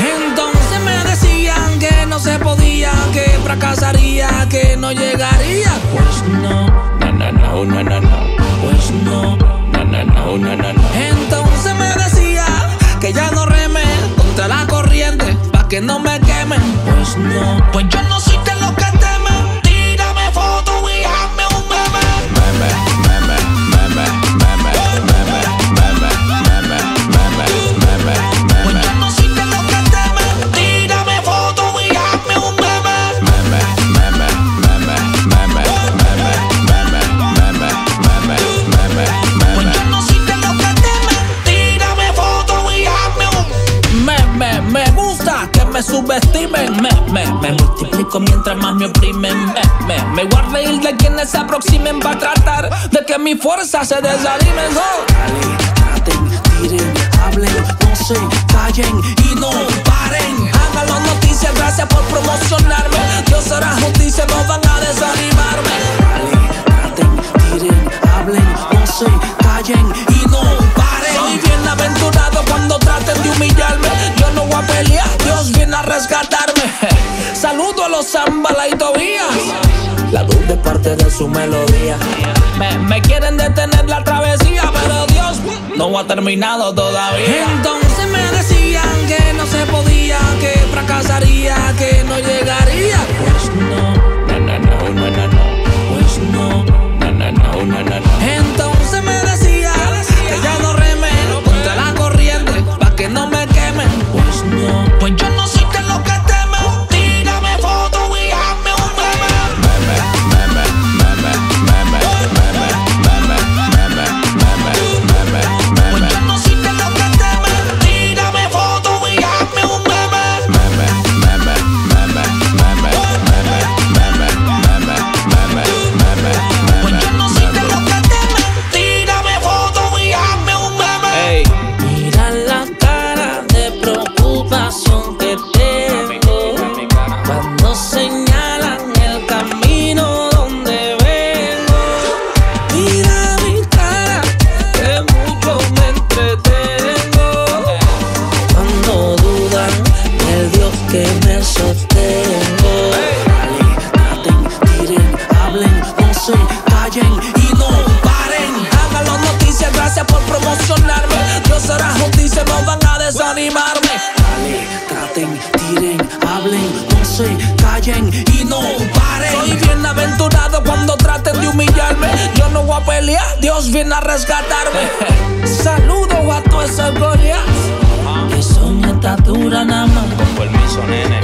Entonces me decían que no se podía, que fracasaría, que no llegaría. Pues no, No, no, no, no, no, no. Subestimen. Me, me, me multiplico mientras más me oprimen. Me, me, me a reír de quienes se aproximen para tratar de que mi fuerza se desanimen. Oh. Dale, traten, tiren, hablen, no se callen y no paren. Háganlo noticias, gracias por promocionarme. Dios hará justicia, no van a desanimarme. Dale, traten, tiren, hablen, no se callen y no paren. Soy bienaventurado cuando traten de humillarme. Rescatarme. Saludo a los Zambala y Tobías. La dulce de parte de su melodía. Me, me quieren detener la travesía, pero Dios no ha terminado todavía. Entonces me decían que no se podía, callen y no paren. Háganlo noticias, gracias por promocionarme. Dios hará justicia, no van a desanimarme. Dale, traten, tiren, hablen, no se callen y no paren. Soy bienaventurado cuando traten de humillarme. Yo no voy a pelear, Dios viene a rescatarme. Saludos a todos esos Goliath que son estatura nada más. Con permiso, nene.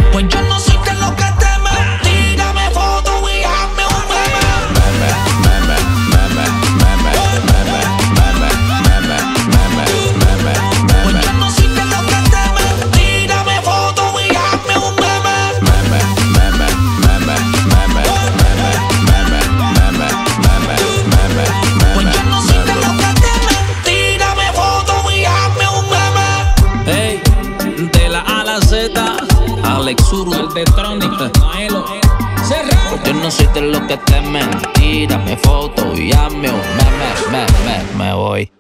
Alex Uru, el de Tronic, Maelo. Yo no soy de los que temen, tírame foto y hazme un meme, me, me, me voy.